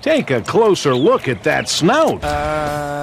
Take a closer look at that snout. Uh...